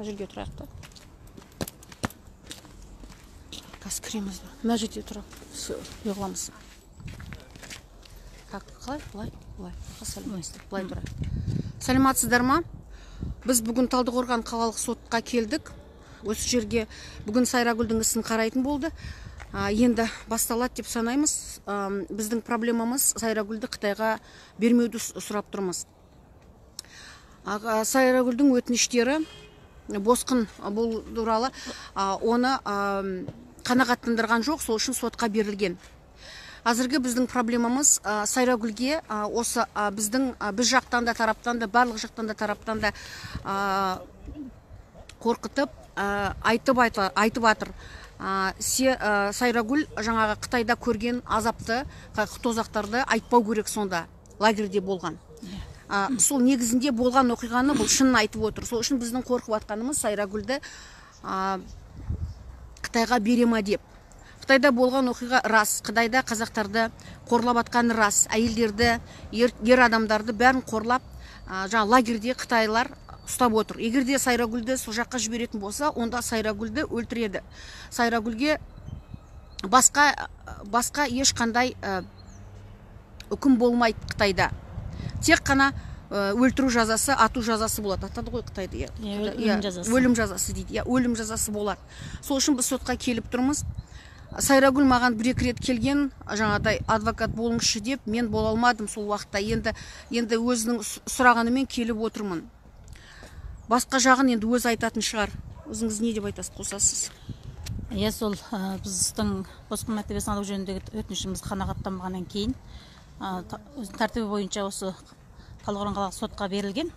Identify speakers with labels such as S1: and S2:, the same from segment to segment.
S1: мына жерге тұрайық та. Қазір кіреміз мына жерде тұрайық все неғыламыз как қалай? Былай былай. Сәлеметсіздер былай тұрайық сәлеметсіздер ма? Біз бүгін талдықорған қалалық сотқа келдік. Осы жерге бүгін сайрагүлдің ісін қарайтын болды. Енді басталады деп санаймыз. Біздің проблемамыз сайрагүлді қытайға бермеуді сұрап тұрмыз. Сайрагүлдің өтініштері босқын бұл туралы оны қанағаттандырған жоқ сол үшін сотқа берілген. Қазіргі біздің проблемамыз а, сайрагүлге а, осы а, біздің а, біз жақтан да тараптан да барлық жақтан да тараптан да а, қорқытып ә, айтып айтып жатыр ә, се ә, сайрагүл жаңағы қытайда көрген азапты тозақтарды айтпау керек сонда лагерьде болған. Ә, сол негізінде болған оқиғаны бұл шынын айтып отыр. Сол үшін біздің қорқып жатқанымыз сайрагүлді ә, қытайға бере ма деп. Қытайда болған оқиға рас. Қытайда қазақтарды қорлап жатқаны рас. Әйелдерді ер, ер адамдарды бәрін қорлап ә, жаңа лагерьде қытайлар ұстап отыр. Егер де сайрагүлді сол жаққа жіберетін болса онда сайрагүлді өлтіреді. Сайрагүлге басқа басқа ешқандай үкім болмайды қытайда. Тек қана ә, өлтіру жазасы ату жазасы болады. Атады ғой қытайда иә.
S2: Иә, өлім жазасы.
S1: өлім жазасы дейді иә өлім жазасы болады. Сол үшін біз сотқа келіп тұрмыз. Сайрагүл маған бір екі рет келген жаңағыдай адвокат болыңызшы деп мен бола алмадым сол уақытта. Енді енді өзінің сұрағанымен келіп отырмын. Басқа жағын енді өзі айтатын шығар. Өзіңіз не деп айтасыз қосасыз?
S2: Иә сол ә, біздің босқын мәртебесін алу жөніндегі өтінішіміз қанағаттанбағаннан кейін тәртібі бойынша осы талдықорған қалалық сотқа берілген.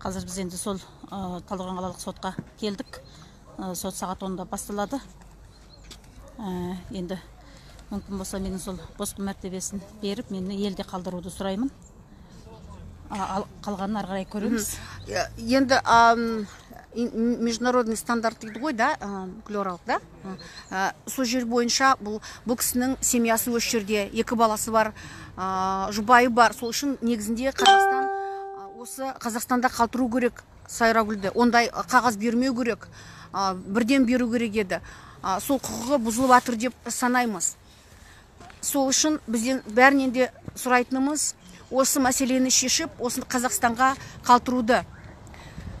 S2: Қазір біз енді сол талдықорған қалалық сотқа келдік. Сот сағат онда басталады. Енді мүмкін болса менің сол босқын мәртебесін беріп мені елде қалдыруды сұраймын. Қалғанын ары қарай көреміз.
S1: Енді международный стандарт дейді ғой да? Глоралық да сол жер бойынша бұл бұл кісінің семьясы осы жерде екі баласы бар жұбайы бар. Сол үшін негізінде қазақстан осы қазақстанда қалдыру керек сайрагүлді ондай қағаз бермеу керек бірден беру керек еді. Сол құқығы бұзылып жатыр деп санаймыз. Сол үшін бізден бәрінен де сұрайтынымыз осы мәселені шешіп осы қазақстанға қалтыруды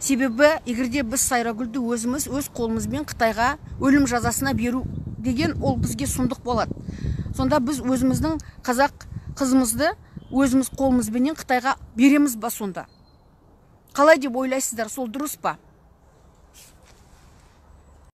S1: себебі егер де біз сайрагүлді өзіміз өз қолымызбен қытайға өлім жазасына беру деген ол бізге сұмдық болады. Сонда біз өзіміздің қазақ қызымызды өзіміз қолымызбенен қытайға береміз ба сонда? Қалай деп ойлайсыздар? Сол дұрыс па?